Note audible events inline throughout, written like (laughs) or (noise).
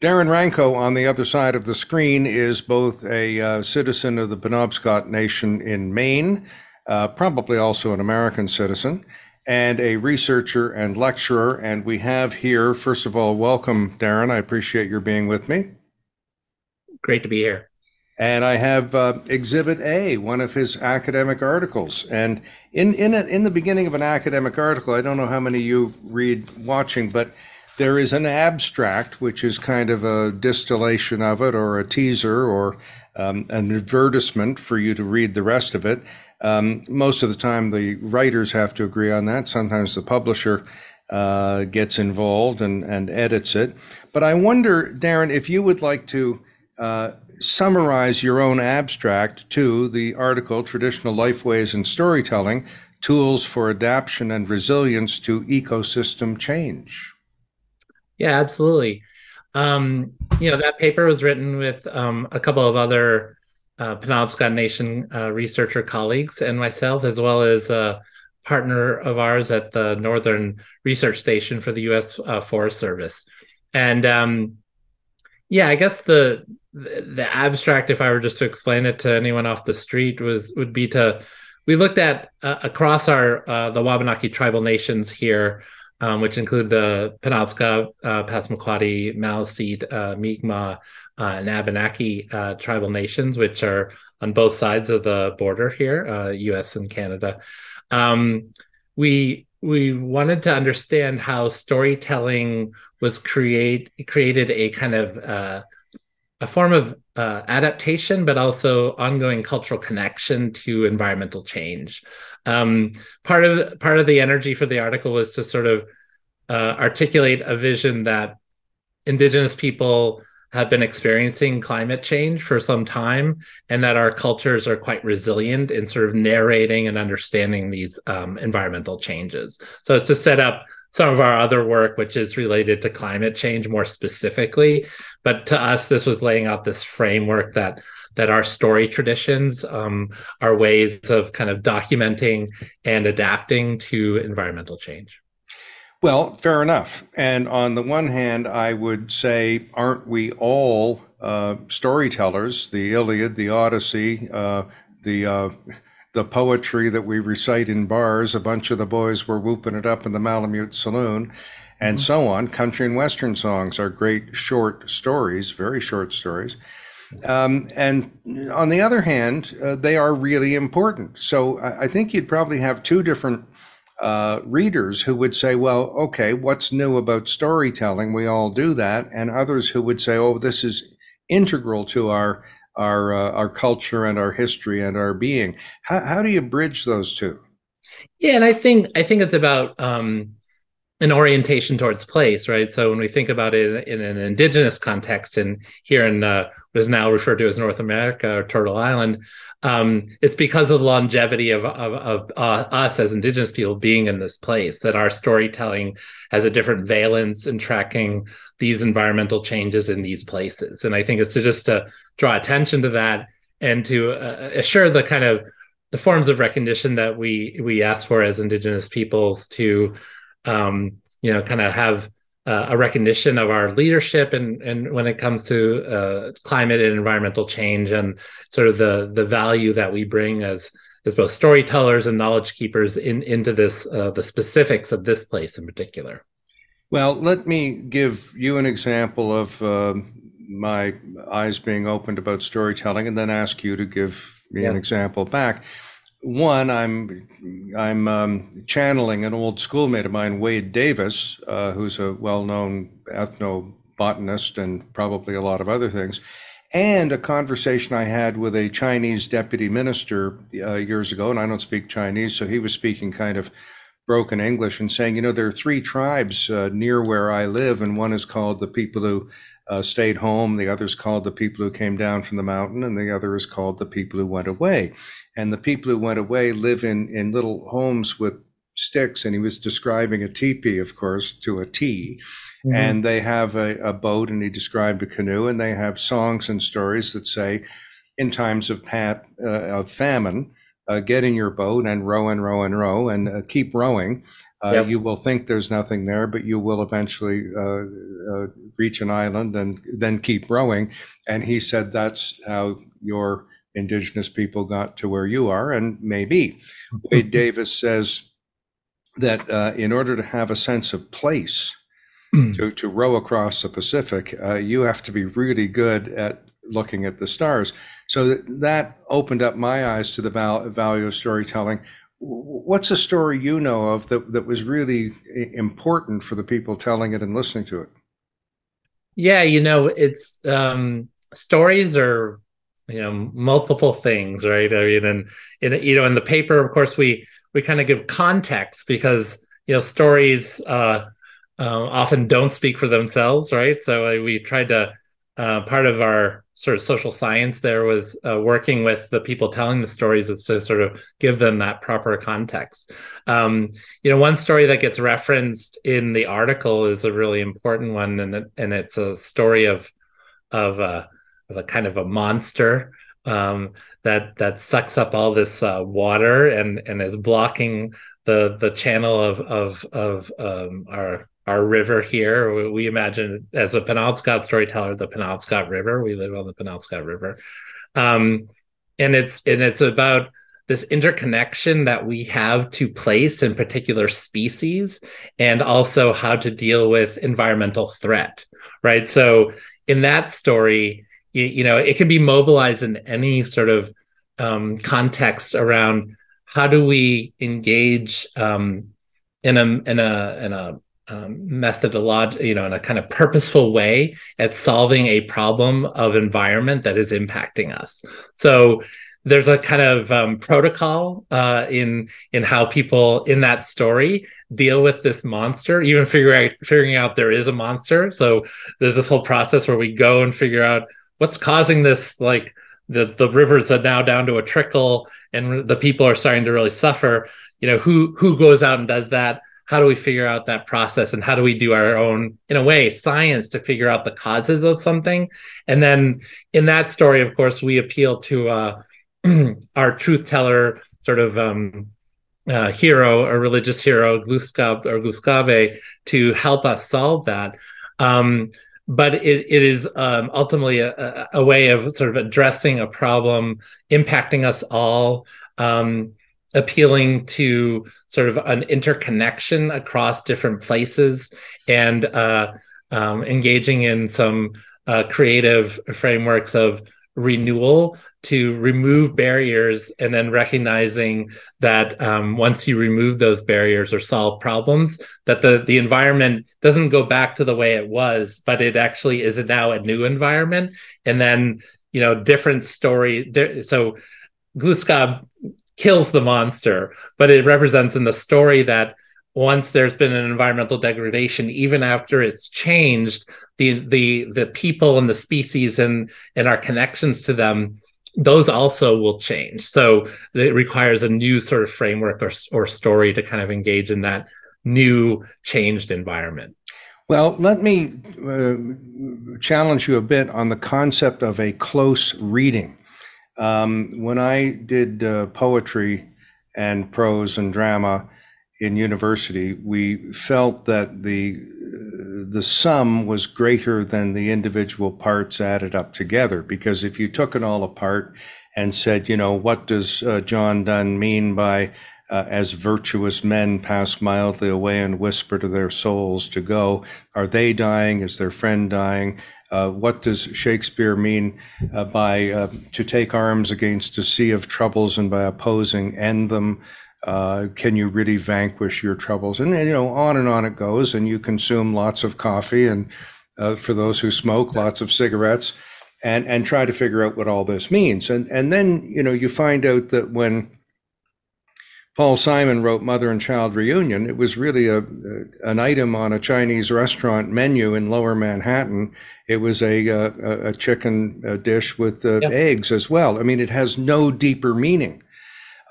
Darren Ranco on the other side of the screen is both a uh, citizen of the Penobscot Nation in Maine, uh, probably also an American citizen, and a researcher and lecturer. And we have here, first of all, welcome, Darren. I appreciate your being with me. Great to be here. And I have uh, Exhibit A, one of his academic articles. And in in a, in the beginning of an academic article, I don't know how many you read watching, but there is an abstract, which is kind of a distillation of it, or a teaser, or um, an advertisement for you to read the rest of it. Um, most of the time, the writers have to agree on that. Sometimes the publisher uh, gets involved and, and edits it. But I wonder, Darren, if you would like to uh, summarize your own abstract to the article Traditional Lifeways and Storytelling Tools for Adaptation and Resilience to Ecosystem Change. Yeah, absolutely. Um, you know, that paper was written with um, a couple of other uh, Penobscot Nation uh, researcher colleagues and myself, as well as a partner of ours at the Northern Research Station for the U.S. Uh, Forest Service. And um, yeah, I guess the, the abstract, if I were just to explain it to anyone off the street, was would be to we looked at uh, across our uh, the Wabanaki tribal nations here um, which include the Penobscot, uh, Passamaquoddy, Maliseet, uh, Mi'kmaq, uh, and Abenaki uh, tribal nations, which are on both sides of the border here, U.S. Uh, and Canada. Um, we we wanted to understand how storytelling was create created a kind of uh, a form of uh, adaptation, but also ongoing cultural connection to environmental change. Um, part of part of the energy for the article was to sort of uh, articulate a vision that indigenous people have been experiencing climate change for some time and that our cultures are quite resilient in sort of narrating and understanding these um, environmental changes so it's to set up some of our other work which is related to climate change more specifically but to us this was laying out this framework that that our story traditions um, are ways of kind of documenting and adapting to environmental change well, fair enough. And on the one hand, I would say, aren't we all uh, storytellers? The Iliad, the Odyssey, uh, the uh, the poetry that we recite in bars. A bunch of the boys were whooping it up in the Malamute Saloon, and mm-hmm. so on. Country and Western songs are great short stories, very short stories. Um, and on the other hand, uh, they are really important. So I, I think you'd probably have two different uh, readers who would say, well, okay, what's new about storytelling? We all do that. And others who would say, oh, this is integral to our our uh, our culture and our history and our being. How, how do you bridge those two? Yeah, and I think I think it's about um, an orientation towards place, right? So when we think about it in, an indigenous context, and here in uh, what is now referred to as North America or Turtle Island, um, it's because of the longevity of, of, of uh, us as indigenous people being in this place that our storytelling has a different valence in tracking these environmental changes in these places. And I think it's to just to draw attention to that and to uh, assure the kind of the forms of recognition that we we ask for as indigenous peoples to um, you know, kind of have uh, a recognition of our leadership and and when it comes to uh, climate and environmental change and sort of the the value that we bring as as both storytellers and knowledge keepers in into this uh, the specifics of this place in particular. Well, let me give you an example of uh, my eyes being opened about storytelling, and then ask you to give me yeah. an example back one, I'm I'm um, channeling an old schoolmate of mine, Wade Davis, uh, who's a well-known ethnobotanist and probably a lot of other things, and a conversation I had with a Chinese deputy minister uh, years ago, and I don't speak Chinese, so he was speaking kind of broken English and saying, you know, there are three tribes uh, near where I live, and one is called the people who uh, stayed home. The other is called the people who came down from the mountain, and the other is called the people who went away. And the people who went away live in, in little homes with sticks. And he was describing a teepee, of course, to a T. Mm-hmm. And they have a, a boat, and he described a canoe, and they have songs and stories that say, in times of, pat, uh, of famine, uh, get in your boat and row and row and row and uh, keep rowing Uh, Yep. You will think there's nothing there, but you will eventually uh, uh, reach an island and then keep rowing. And he said that's how your indigenous people got to where you are, and maybe. (laughs) Wade Davis says that uh, in order to have a sense of place, to, to row across the Pacific, uh, you have to be really good at looking at the stars. So that, that opened up my eyes to the val- value of storytelling. What's a story you know of that, that was really important for the people telling it and listening to it? Yeah, you know, it's um stories are you know multiple things, right? I mean, and in you know, in the paper, of course, we we kind of give context because you know stories uh, uh, often don't speak for themselves, right? So uh, we tried to uh, part of our sort of social science there was uh, working with the people telling the stories is to sort of give them that proper context. Um, you know, one story that gets referenced in the article is a really important one, and and it's a story of of a, of a kind of a monster um, that that sucks up all this uh, water and and is blocking the the channel of of of um, our our river here. We, imagine as a Penobscot storyteller, the Penobscot River. We live on the Penobscot River, um, and it's and it's about this interconnection that we have to place in particular species and also how to deal with environmental threat right so in that story you, you know it can be mobilized in any sort of um, context around how do we engage um, in a in a in a um, methodology, you know, in a kind of purposeful way at solving a problem of environment that is impacting us. So there's a kind of um, protocol uh, in in how people in that story deal with this monster, even figure out figuring out there is a monster. So there's this whole process where we go and figure out what's causing this, like the the rivers are now down to a trickle, and the people are starting to really suffer. You know, who who goes out and does that? How do we figure out that process, and how do we do our own, in a way, science to figure out the causes of something? And then in that story, of course, we appeal to. Uh, (clears throat) our truth teller sort of um, uh, hero, a religious hero, Gluskav or Gluskabe to help us solve that. Um, but it, it is um, ultimately a, a, way of sort of addressing a problem impacting us all, um, appealing to sort of an interconnection across different places, and uh, um, engaging in some uh, creative frameworks of renewal to remove barriers and then recognizing that um, once you remove those barriers or solve problems that the the environment doesn't go back to the way it was but it actually is now a new environment. And then you know different story so gluskab kills the monster but it represents in the story that once there's been an environmental degradation even after it's changed the the the people and the species and and our connections to them those also will change. So it requires a new sort of framework or, or story to kind of engage in that new changed environment. Well let me uh, challenge you a bit on the concept of a close reading um, when i did uh, poetry and prose and drama in university, we felt that the the sum was greater than the individual parts added up together. Because if you took it all apart and said, you know, what does uh, John Donne mean by uh, as virtuous men pass mildly away and whisper to their souls to go? Are they dying? Is their friend dying? Uh, what does Shakespeare mean uh, by uh, to take arms against a sea of troubles and by opposing end them? Uh, can you really vanquish your troubles? And, you know, on and on it goes. And you consume lots of coffee, and uh, for those who smoke, lots of cigarettes, and and try to figure out what all this means. And and then you know you find out that when Paul Simon wrote Mother and Child Reunion, it was really a, an item on a Chinese restaurant menu in Lower Manhattan. It was a a, a chicken dish with uh, yep. eggs as well. I mean, it has no deeper meaning.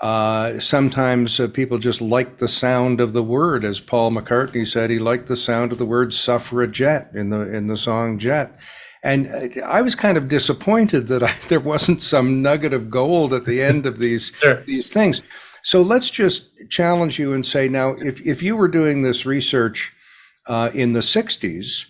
Uh, sometimes uh, people just like the sound of the word, as Paul McCartney said, he liked the sound of the word suffragette in the in the song Jet. And uh, I was kind of disappointed that I, (laughs) there wasn't some nugget of gold at the end of these sure. these things. So let's just challenge you and say now, if, if you were doing this research uh, in the 60s,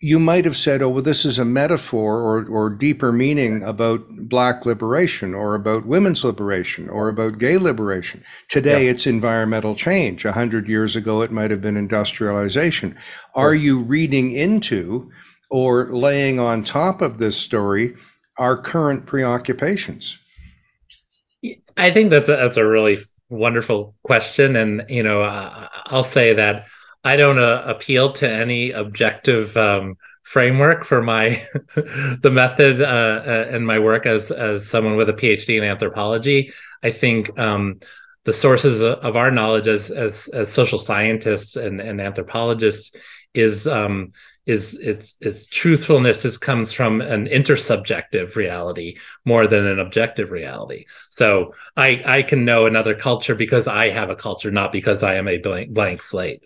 you might have said, oh, well, this is a metaphor or, or deeper meaning about Black liberation or about women's liberation or about gay liberation. Today, yeah. it's environmental change. A hundred years ago, it might have been industrialization. Are you reading into or laying on top of this story our current preoccupations? I think that's a, that's a really wonderful question, and you know, uh, I'll say that I don't uh, appeal to any objective um, framework for my (laughs) the method uh, uh, and my work as as someone with a PhD in anthropology. I think um, the sources of our knowledge as as, as social scientists and, and anthropologists is um, is its its truthfulness is comes from an intersubjective reality more than an objective reality. So I I can know another culture because I have a culture, not because I am a blank, blank slate.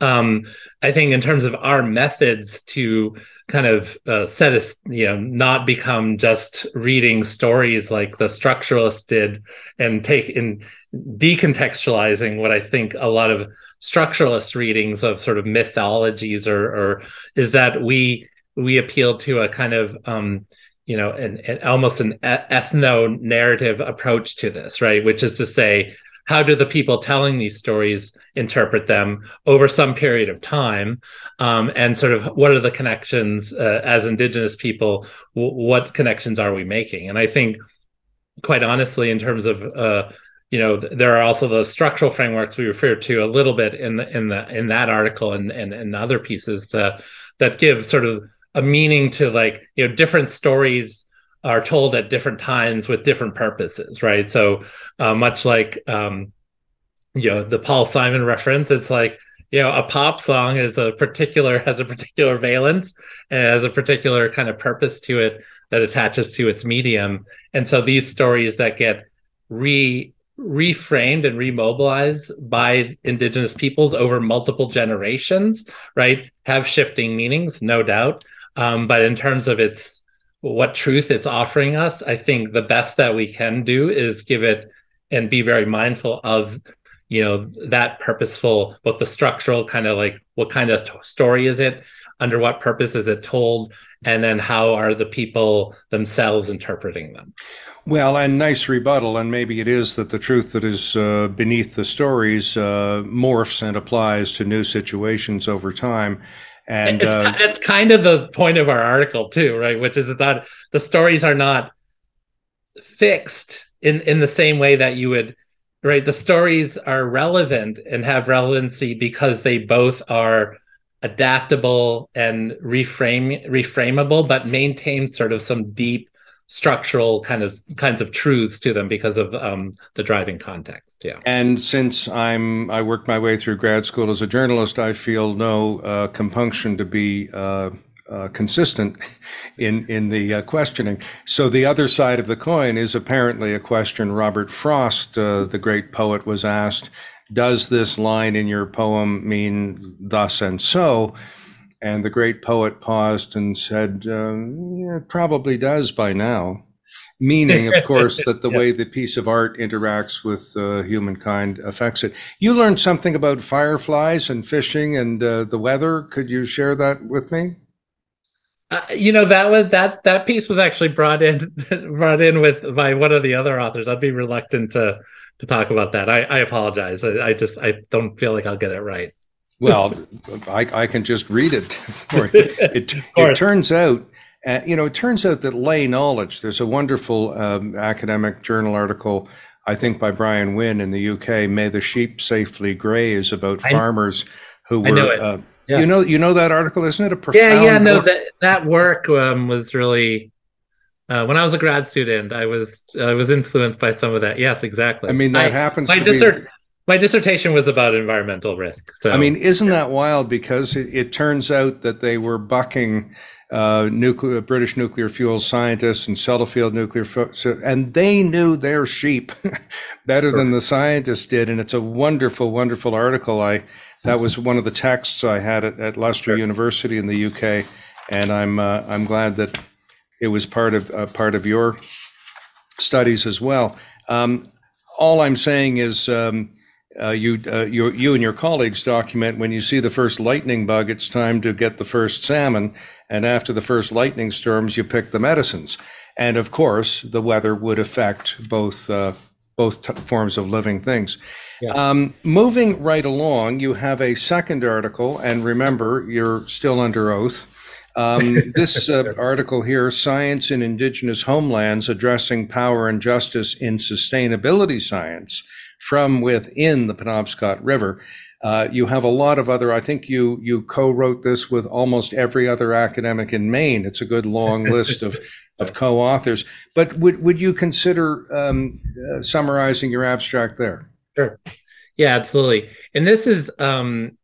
Um, I think in terms of our methods to kind of uh, set us, you know, not become just reading stories like the structuralists did and take in decontextualizing what I think a lot of structuralist readings of sort of mythologies or, or is that we we appeal to a kind of um, you know an, an almost an ethno narrative approach to this right? Which is to say how do the people telling these stories interpret them over some period of time? Um, and sort of what are the connections uh, as indigenous people w- what connections are we making? And i think quite honestly in terms of uh, you know there are also the structural frameworks we refer to a little bit in the in the in that article and and, and other pieces that that give sort of a meaning to like you know different stories are told at different times with different purposes, right? So uh, much like um, you know the Paul Simon reference, it's like you know a pop song is a particular has a particular valence and has a particular kind of purpose to it that attaches to its medium, and so these stories that get re reframed and remobilized by indigenous peoples over multiple generations right have shifting meanings no doubt. Um, but in terms of its what truth it's offering us, I think the best that we can do is give it and be very mindful of you know that purposeful both the structural kind of like what kind of t- story is it under what purpose is it told and then how are the people themselves interpreting them. Well and nice rebuttal and maybe it is that the truth that is uh, beneath the stories uh, morphs and applies to new situations over time. And it's, uh, that's kind of the point of our article too, right? Which is that the stories are not fixed in in the same way that you would right? The stories are relevant and have relevancy because they both are adaptable and reframe reframable but maintain sort of some deep structural kind of kinds of truths to them because of um, the driving context. Yeah. And since I'm I worked my way through grad school as a journalist, I feel no uh, compunction to be. Uh, uh, consistent in in the uh, questioning. So the other side of the coin is apparently a question Robert Frost, uh, the great poet, was asked: Does this line in your poem mean thus and so? And the great poet paused and said, um, yeah, it probably does by now. Meaning, of (laughs) course, that the way the piece of art interacts with uh, humankind affects it. You learned something about fireflies and fishing and uh, the weather. Could you share that with me? Uh, you know that was that that piece was actually brought in (laughs) brought in with by one of the other authors. I'd be reluctant to to talk about that. I, I apologize. I, I just I don't feel like I'll get it right. Well, I, I can just read it for you. (laughs) It, it turns out, uh, you know, it turns out that lay knowledge, there's a wonderful um, academic journal article, I think by Brian Wynne in the UK, May the Sheep Safely Graze, about farmers who were. Uh, yeah. You know, you know that article, isn't it? A profound. Yeah, yeah, no, that that work um, was really. Uh, when I was a grad student, I was I was influenced by some of that. Yes, exactly. I mean, that I, happens my to dissert- be my dissertation was about environmental risk. So I mean, isn't that wild? Because it, it turns out that they were bucking uh, nuclear British nuclear fuel scientists and Sellafield nuclear, so, and they knew their sheep (laughs) better sure. than the scientists did. And it's a wonderful, wonderful article. I that was one of the texts I had at, at Leicester sure. University in the UK, and I'm uh, I'm glad that it was part of uh, part of your studies as well. Um, all I'm saying is um, uh, you, uh, you, you and your colleagues document when you see the first lightning bug, it's time to get the first salmon. And after the first lightning storms, you pick the medicines. And of course, the weather would affect both uh, both t- forms of living things. Yeah. Um, moving right along, you have a second article, and remember, you're still under oath. Um, (laughs) this uh, article here, Science in Indigenous Homelands Addressing Power and Justice in Sustainability Science from Within the Penobscot River. Uh, you have a lot of other, I think you, you co wrote this with almost every other academic in Maine. It's a good long (laughs) list of of co-authors. But would would you consider um, uh, summarizing your abstract there? Sure. Yeah, absolutely. And this is um,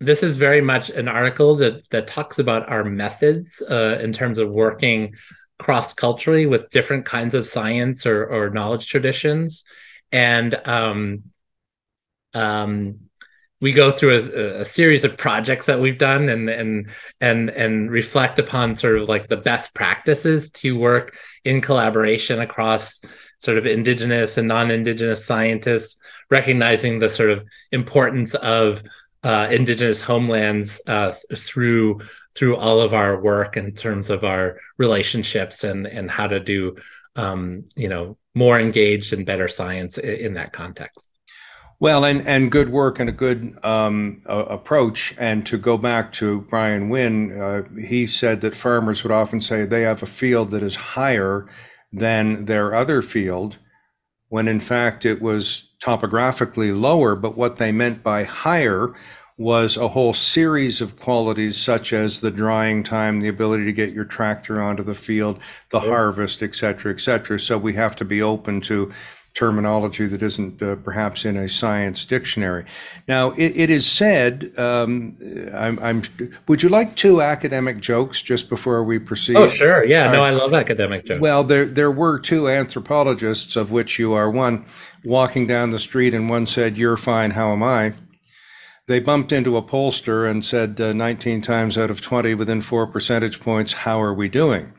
this is very much an article that that talks about our methods uh, in terms of working cross culturally with different kinds of science or or knowledge traditions, and um, um, we go through a, a, series of projects that we've done and and and and reflect upon sort of like the best practices to work in collaboration across sort of indigenous and non-indigenous scientists recognizing the sort of importance of uh, indigenous homelands uh, through through all of our work in terms of our relationships and and how to do um, you know more engaged and better science in, in that context well, and, and good work and a good um, uh, approach. And to go back to Brian Wynne, uh, he said that farmers would often say they have a field that is higher than their other field, when in fact it was topographically lower. But what they meant by higher was a whole series of qualities such as the drying time, the ability to get your tractor onto the field, the harvest, et cetera, et cetera. So we have to be open to terminology that isn't uh, perhaps in a science dictionary. Now, it, it is said, um, I'm, I'm, would you like two academic jokes just before we proceed? Oh, sure. Yeah, no, I love academic jokes. Well, there, there were two anthropologists, of which you are one, walking down the street, and one said, You're fine, how am I? They bumped into a pollster and said uh, 19 times out of 20, within four percentage points, How are we doing?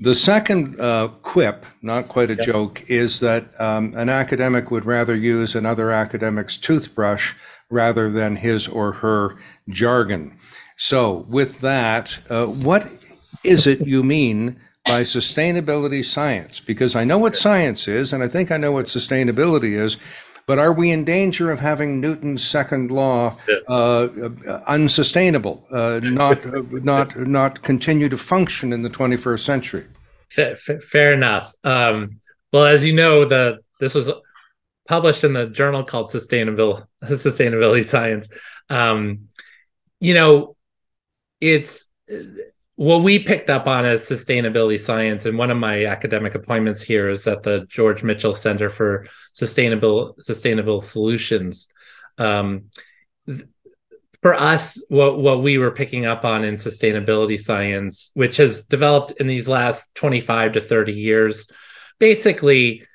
The second uh, quip, not quite a yep. joke, is that um, an academic would rather use another academic's toothbrush rather than his or her jargon. So, with that, uh, what is it you mean by sustainability science? Because I know what science is, and I think I know what sustainability is, but are we in danger of having Newton's second law uh, uh, unsustainable, uh, not (laughs) not not continue to function in the 21st century? Fair, fair enough. Um, well, as you know, the this was published in the journal called Sustainable Sustainability Science. Um, you know, it's what we picked up on as sustainability science and one of my academic appointments here is at the george mitchell center for sustainable sustainable solutions. Um, th- for us what, what we were picking up on in sustainability science which has developed in these last 25 to 30 years basically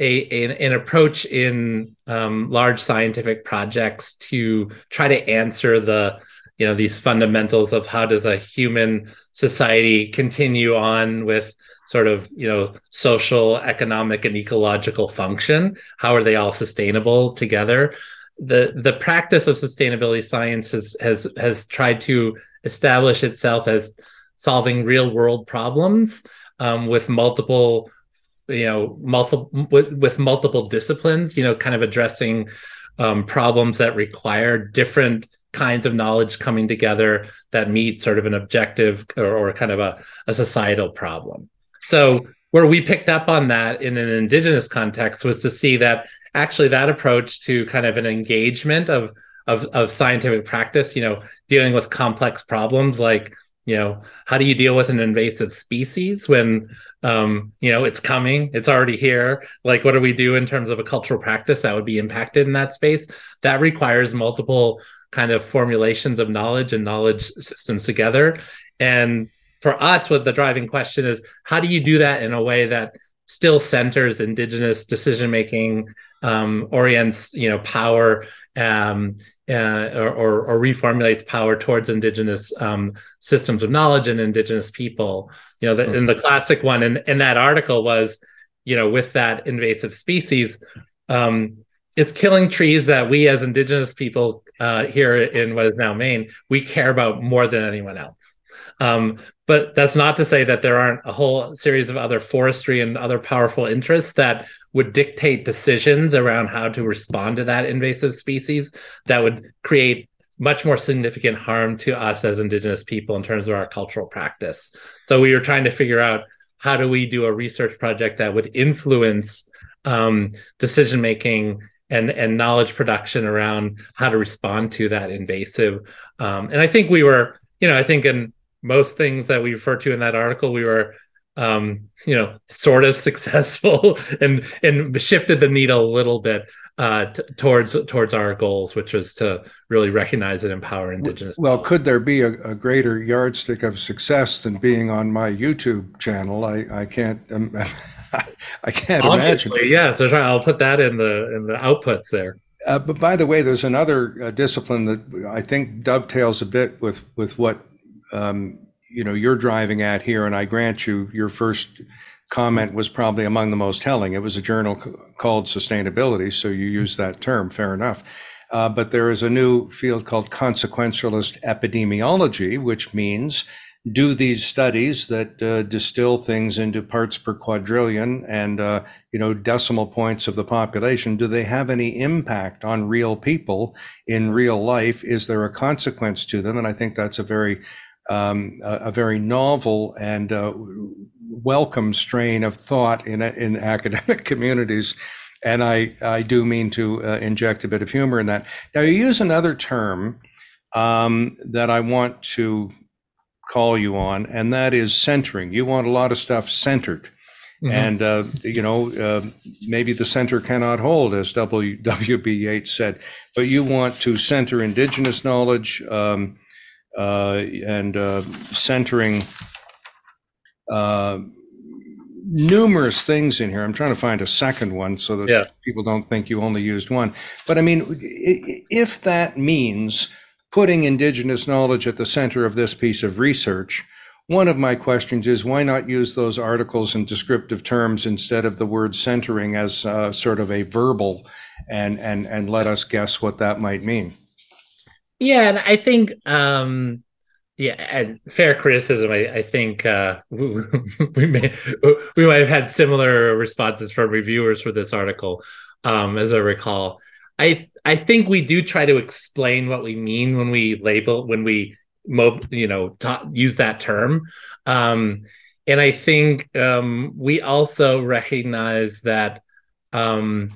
a, a an approach in um, large scientific projects to try to answer the you know these fundamentals of how does a human society continue on with sort of you know social economic and ecological function? How are they all sustainable together? The the practice of sustainability science has has has tried to establish itself as solving real world problems um, with multiple you know multiple with, with multiple disciplines you know kind of addressing um, problems that require different kinds of knowledge coming together that meet sort of an objective or, or kind of a, a societal problem. So where we picked up on that in an indigenous context was to see that actually that approach to kind of an engagement of of, of scientific practice, you know, dealing with complex problems like you know how do you deal with an invasive species when um, you know it's coming it's already here like what do we do in terms of a cultural practice that would be impacted in that space that requires multiple kind of formulations of knowledge and knowledge systems together. And for us, what the driving question is, how do you do that in a way that still centers indigenous decision making, um, orients you know power, um, uh, or, or, or, reformulates power towards indigenous um, systems of knowledge and indigenous people. You know, the, and the classic one in, in that article was you know, with that invasive species, um, it's killing trees that we as indigenous people uh, here in what is now Maine, we care about more than anyone else. Um, but that's not to say that there aren't a whole series of other forestry and other powerful interests that would dictate decisions around how to respond to that invasive species that would create much more significant harm to us as indigenous people in terms of our cultural practice. So we were trying to figure out how do we do a research project that would influence um, decision making and and knowledge production around how to respond to that invasive. Um, and I think we were, you know, I think in most things that we refer to in that article, we were um, you know, sort of (laughs) successful and and shifted the needle a little bit uh, t- towards towards our goals, which was to really recognize and empower Indigenous. Well, could there be a, a, greater yardstick of success than being on my YouTube channel? I I can't. Um, (laughs) (laughs) I can't Obviously, imagine. Yeah, so I'll put that in the in the outputs there. Uh, but by the way, there's another uh, discipline that I think dovetails a bit with with what um, you know you're driving at here, and I grant you, your first comment was probably among the most telling. It was a journal called Sustainability, so you use that term, fair enough. Uh, but there is a new field called consequentialist epidemiology, which means do these studies that uh, distill things into parts per quadrillion and uh, you know decimal points of the population do they have any impact on real people in real life? Is there a consequence to them? And i think that's a very um, a, a, very novel and uh, welcome strain of thought in in academic (laughs) communities. And i i do mean to uh, inject a bit of humor in that. Now you use another term um, that i want to call you on, and that is centering. You want a lot of stuff centered. Mm-hmm. And, uh, you know, uh, maybe the center cannot hold, as W. (laughs) W. B. Yeats said, but you want to center indigenous knowledge um, uh, and uh, centering uh, numerous things in here. I'm trying to find a second one so that yeah. people don't think you only used one. But I mean, if that means putting Indigenous knowledge at the center of this piece of research. One of my questions is why not use those articles in descriptive terms instead of the word centering as uh, sort of a verbal and, and, and let us guess what that might mean? Yeah, and I think um, yeah, and fair criticism. I, I think uh, we, may we might have had similar responses from reviewers for this article, um, as I recall. I I think we do try to explain what we mean when we label when we you know ta- use that term. Um, and i think um, we also recognize that um,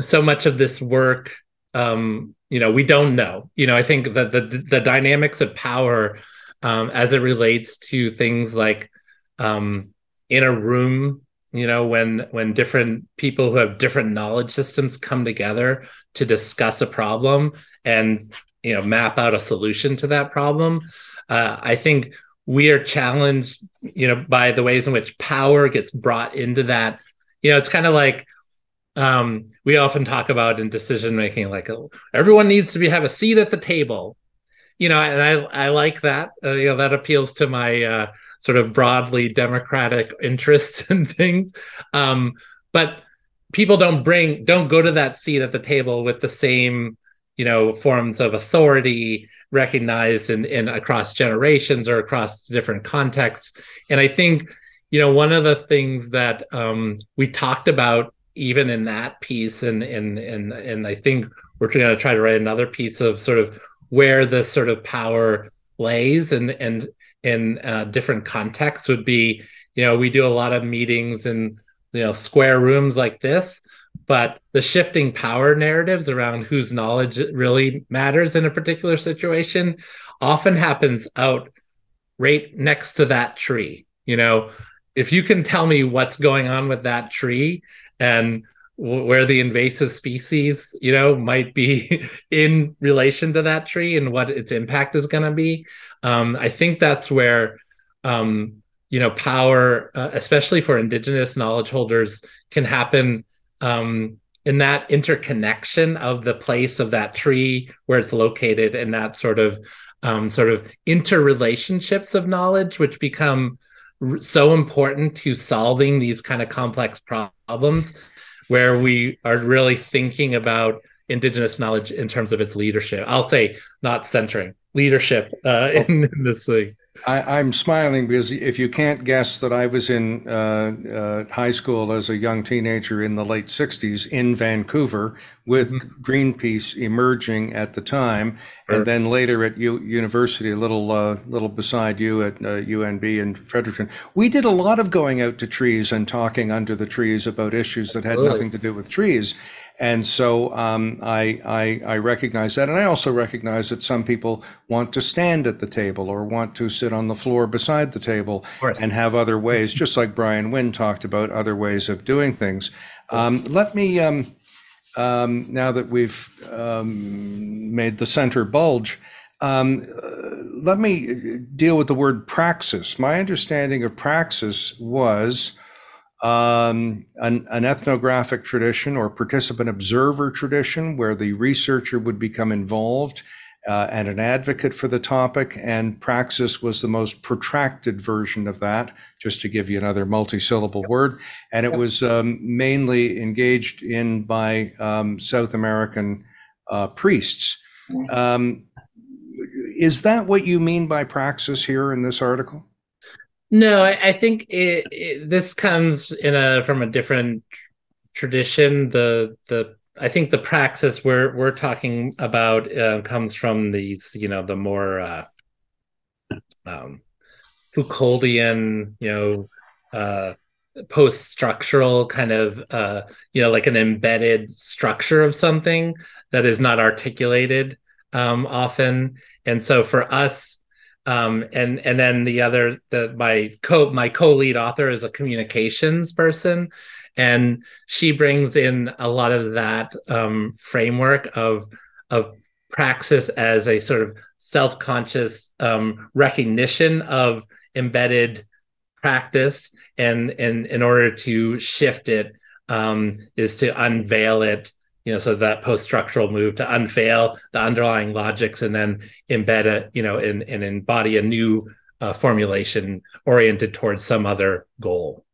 so much of this work um, you know we don't know. You know i think that the the dynamics of power um, as it relates to things like um, in a room you know when when different people who have different knowledge systems come together to discuss a problem and you know map out a solution to that problem uh, i think we are challenged you know by the ways in which power gets brought into that. You know it's kind of like um, we often talk about in decision making like everyone needs to be have a seat at the table you know and i i like that uh, you know that appeals to my uh, sort of broadly democratic (laughs) interests and things. Um, but people don't bring don't go to that seat at the table with the same you know forms of authority recognized in, in across generations or across different contexts and i think you know one of the things that um, we talked about even in that piece and and and and i think we're going to try to write another piece of sort of where the sort of power lays and and in uh, different contexts would be you know we do a lot of meetings in you know square rooms like this but the shifting power narratives around whose knowledge really matters in a particular situation often happens out right next to that tree. You know if you can tell me what's going on with that tree and where the invasive species you know might be (laughs) in relation to that tree and what its impact is going to be. Um, i think that's where um, you know power uh, especially for indigenous knowledge holders can happen um, in that interconnection of the place of that tree where it's located and that sort of um, sort of interrelationships of knowledge which become so important to solving these kind of complex problems where we are really thinking about indigenous knowledge in terms of its leadership. I'll say not centering leadership uh, in, (laughs) in this thing. I, am smiling because if you can't guess that I was in uh, uh, high school as a young teenager in the late 60s in Vancouver with mm-hmm. Greenpeace emerging at the time, sure. and then later at U- university, a little uh, little beside you at UNB uh, in Fredericton. We did a lot of going out to trees and talking under the trees about issues that had nothing to do with trees. And so um, I, I, I recognize that, and I also recognize that some people want to stand at the table or want to sit on the floor beside the table and have other ways, just like Brian Wynne talked about other ways of doing things. Um, let me um, um now that we've um, made the center bulge. Um, let me deal with the word praxis. My understanding of praxis was um, an, an, ethnographic tradition or participant observer tradition where the researcher would become involved uh, and an advocate for the topic. And praxis was the most protracted version of that, just to give you another multi-syllable word. And it was um, mainly engaged in by um, South American uh, priests. Um, is that what you mean by praxis here in this article? No, I, I think it, it, this comes in a from a different tradition. The the I think the praxis we're we're talking about uh, comes from these, you know, the more uh, um, Foucauldian, you know, uh, post-structural kind of, uh, you know, like an embedded structure of something that is not articulated um, often. And so for us, um, and and then the other the my co my co-lead author is a communications person and she brings in a lot of that um, framework of of praxis as a sort of self-conscious um, recognition of embedded practice and and in order to shift it um, is to unveil it you know, so that post-structural move to unfail the underlying logics and then embed it, you know, and, and embody a new uh, formulation oriented towards some other goal.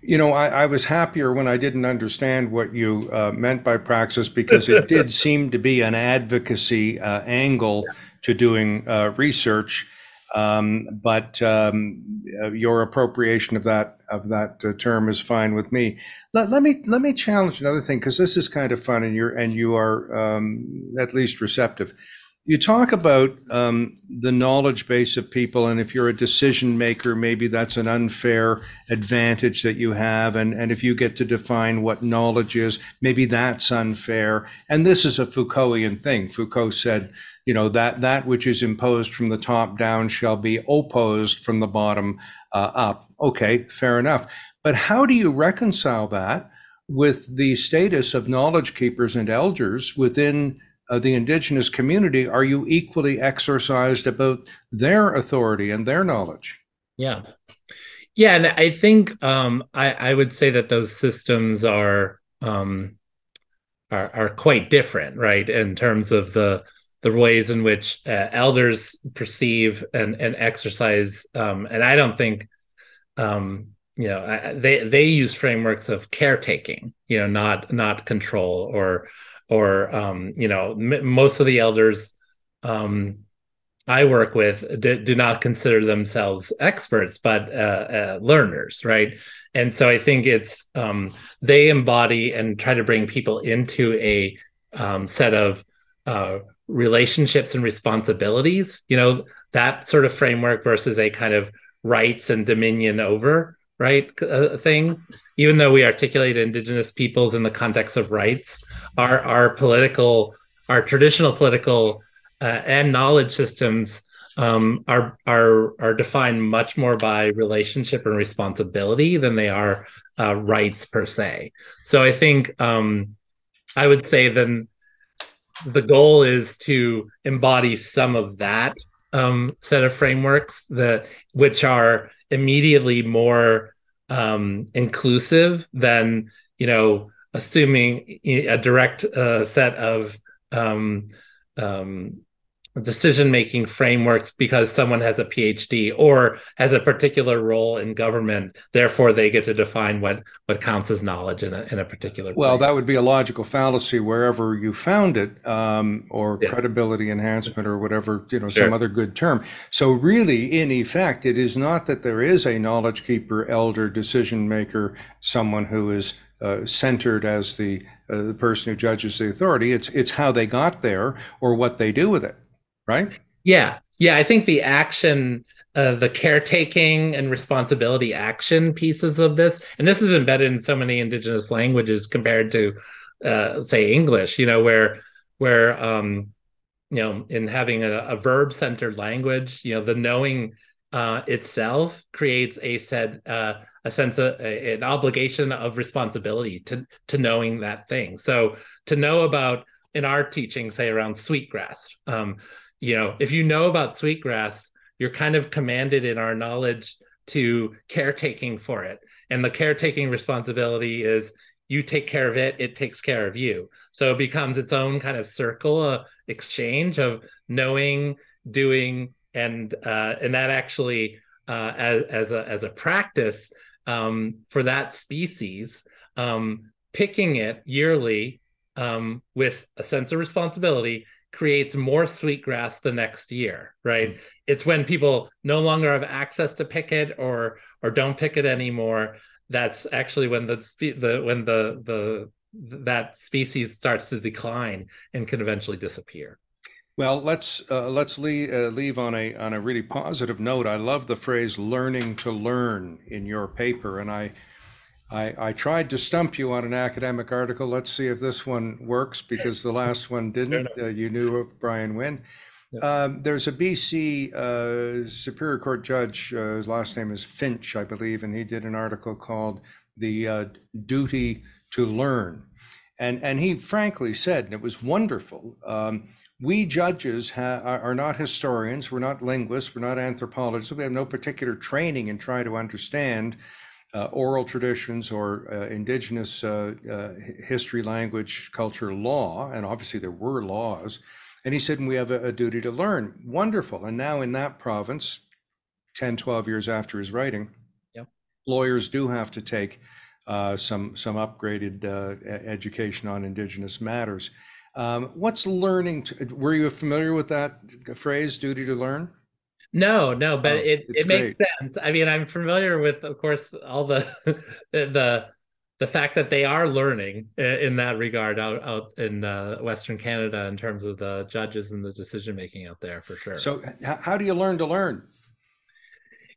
You know, I, I, was happier when I didn't understand what you uh, meant by praxis because it did (laughs) seem to be an advocacy uh, angle to doing uh, research. Um, but um, uh, your appropriation of that of that uh, term is fine with me. Let, let me let me challenge another thing because this is kind of fun and you're and you are um, at least receptive. You talk about um, the knowledge base of people, and if you're a decision maker, maybe that's an unfair advantage that you have. And, and if you get to define what knowledge is, maybe that's unfair. And this is a Foucaultian thing. Foucault said, you know, that, that which is imposed from the top down shall be opposed from the bottom uh, up. Okay, fair enough. But how do you reconcile that with the status of knowledge keepers and elders within uh, the indigenous community, are you equally exercised about their authority and their knowledge? Yeah. Yeah, and I think um, I, I would say that those systems are um, are are quite different, right? In terms of the the ways in which uh, elders perceive and and exercise, um, and I don't think um, you know I, they they use frameworks of caretaking, you know, not not control or or um, you know m- most of the elders um, I work with do, do, not consider themselves experts, but uh, uh, learners, right? And so I think it's um, they embody and try to bring people into a um, set of uh, relationships and responsibilities. You know that sort of framework versus a kind of rights and dominion over right uh, things even though we articulate indigenous peoples in the context of rights our our political our traditional political uh, and knowledge systems um, are are are defined much more by relationship and responsibility than they are uh, rights per se. So i think um, i would say then the goal is to embody some of that um, set of frameworks that which are immediately more um, inclusive than you know assuming a direct uh, set of um, um, decision making frameworks because someone has a PhD or has a particular role in government. Therefore, they get to define what what counts as knowledge in a in a particular. Well, that would be a logical fallacy wherever you found it, um, or Yeah. credibility enhancement, or whatever you know, Sure. some other good term. So, really, in effect, it is not that there is a knowledge keeper, elder, decision maker, someone who is uh, centered as the uh, the person who judges the authority. It's it's how they got there or what they do with it, right? Yeah, yeah. I think the action, uh, the caretaking and responsibility action pieces of this, and this is embedded in so many indigenous languages compared to, uh, say, English. You know, where where um, you know, in having a, a verb-centered language, you know, the knowing uh, itself creates a said uh, a sense of a, an obligation of responsibility to to knowing that thing. So to know about in our teaching, say around sweetgrass, um, you know, if you know about sweetgrass, you're kind of commanded in our knowledge to caretaking for it. And the caretaking responsibility is you take care of it, it takes care of you. So it becomes its own kind of circle of exchange of knowing, doing, and uh, and that actually uh, as, as a as a practice um, for that species, um, picking it yearly um, with a sense of responsibility creates more sweetgrass the next year, right? Mm. It's when people no longer have access to pick it or or don't pick it anymore. That's actually when the spe- the when the the that species starts to decline and can eventually disappear. Well, let's uh, let's leave, uh, leave on a on a really positive note. I love the phrase "learning to learn" in your paper, and I, I I tried to stump you on an academic article. Let's see if this one works because the last one didn't. Uh, you knew of Brian Wynne. Um, there's a BC uh, Superior Court judge. Uh, his last name is Finch, I believe, and he did an article called "The uh, Duty to Learn," and and he frankly said, and it was wonderful. Um, we judges ha- are not historians, we're not linguists, we're not anthropologists. We have no particular training in trying to understand oral traditions or uh, indigenous uh, uh, history, language, culture, law. And obviously, there were laws. And he said, we have a, a duty to learn. Wonderful. And now, in that province, 10, 12 years after his writing, Yep. lawyers do have to take uh, some, some upgraded uh, education on indigenous matters. Um, what's learning? To, were you familiar with that phrase, duty to learn? No, no, but Oh, it it makes sense. I mean, I'm familiar with, of course, all the (laughs) the the fact that they are learning in that regard out out in uh, Western Canada in terms of the judges and the decision making out there for sure. So, how do you learn to learn?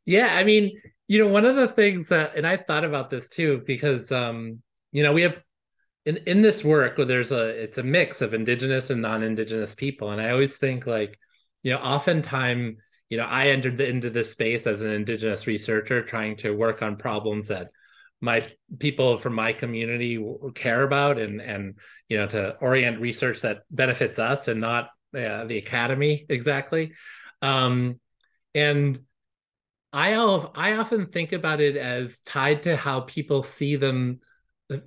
Yeah, I mean, you know, one of the things that, and I thought about this too, because um, you know, we have in in this work, there's a it's a mix of indigenous and non-indigenous people, and I always think like, you know, oftentimes, you know, I entered into this space as an indigenous researcher trying to work on problems that my people from my community care about, and and you know, to orient research that benefits us and not uh, the academy exactly, um, and I I often think about it as tied to how people see them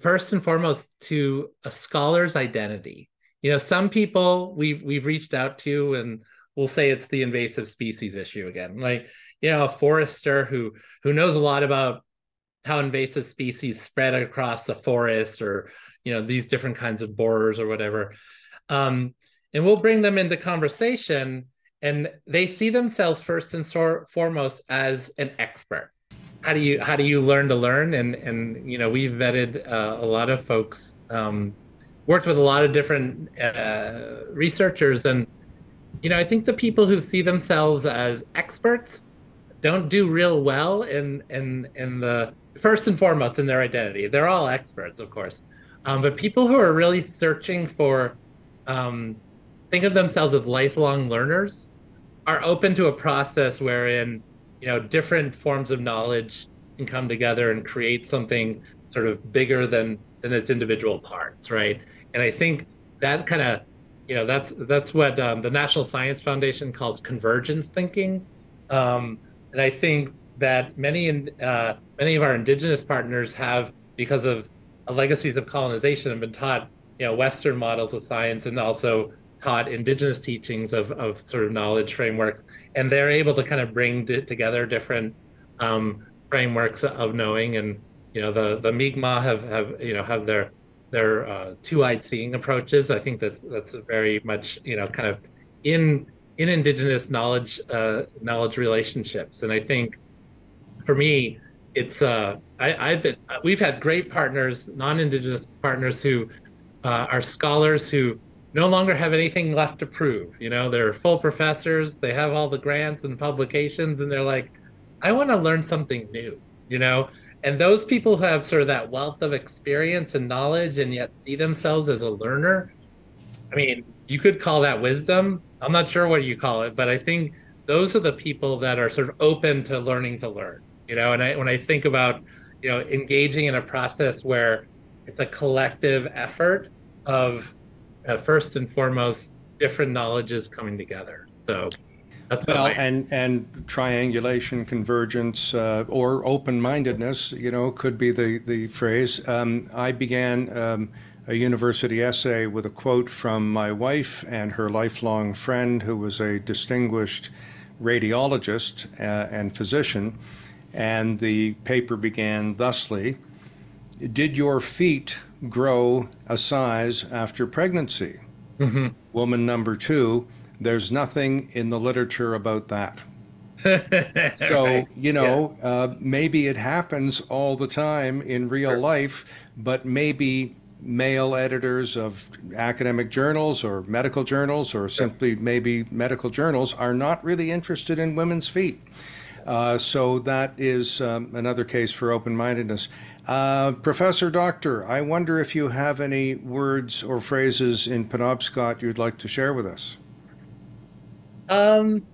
first and foremost to a scholar's identity. You know, some people we've we've reached out to and we'll say it's the invasive species issue again. Like, you know, a forester who who knows a lot about how invasive species spread across the forest or, you know, these different kinds of borers or whatever. Um, and we'll bring them into conversation and they see themselves first and sor- foremost as an expert how do you how do you learn to learn and and you know we've vetted uh, a lot of folks um, worked with a lot of different uh, researchers and you know i think the people who see themselves as experts don't do real well in in in the first and foremost in their identity. They're all experts of course. Um, but people who are really searching for um, think of themselves as lifelong learners are open to a process wherein you know different forms of knowledge can come together and create something sort of bigger than than its individual parts right? And i think that kind of you know that's that's what um, the national science foundation calls convergence thinking um, and i think that many in, uh, many of our indigenous partners have because of legacies of colonization have been taught you know western models of science and also taught indigenous teachings of, of sort of knowledge frameworks, and they're able to kind of bring together different um, frameworks of knowing. And you know, the the Mi'kmaq have have you know have their their uh, two-eyed seeing approaches. I think that that's very much you know kind of in in indigenous knowledge uh, knowledge relationships. And I think for me, it's uh, I, I've been we've had great partners, non-indigenous partners who uh, are scholars who no longer have anything left to prove. You know, they're full professors, they have all the grants and publications, and they're like, I want to learn something new, you know? And those people who have sort of that wealth of experience and knowledge and yet see themselves as a learner, I mean, you could call that wisdom. I'm not sure what you call it, but I think those are the people that are sort of open to learning to learn, you know? And I, when I think about, you know, engaging in a process where it's a collective effort of uh, first and foremost different knowledges coming together. So that's well, I... and and triangulation, convergence, uh, or open-mindedness. You know, could be the the phrase. Um, I began. Um, a university essay with a quote from my wife and her lifelong friend, who was a distinguished radiologist uh, and physician. And the paper began thusly Did your feet grow a size after pregnancy. Mm-hmm. Woman number two, there's nothing in the literature about that. (laughs) so, you know, yeah. uh, maybe it happens all the time in real sure. life, but maybe male editors of academic journals or medical journals or simply maybe medical journals are not really interested in women's feet. Uh, so that is um, another case for open mindedness. Uh, Professor Doctor, I wonder if you have any words or phrases in Penobscot you'd like to share with us. Um,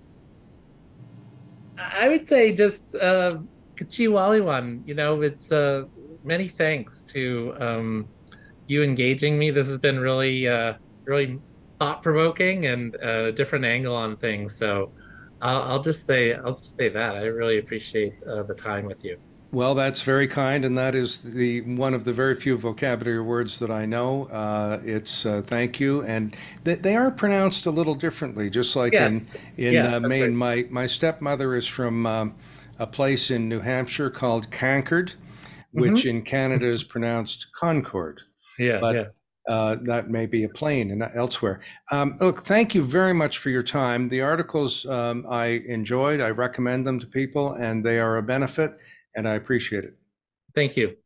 I would say just uh, Kachiwaliwan. You know, it's uh, many thanks to um, you engaging me. This has been really, uh, really thought provoking and a different angle on things. So I'll, I'll, just say, I'll just say that I really appreciate uh, the time with you. Well, that's very kind, and that is the one of the very few vocabulary words that I know. Uh, it's uh, thank you, and th- they are pronounced a little differently, just like yes. in in yeah, uh, Maine. Right. My my stepmother is from um, a place in New Hampshire called Concord, which mm-hmm. in Canada is pronounced Concord. Yeah, but, yeah. Uh, that may be a plane and elsewhere. Um, look, thank you very much for your time. The articles um, I enjoyed. I recommend them to people, and they are a benefit and I appreciate it. Thank you.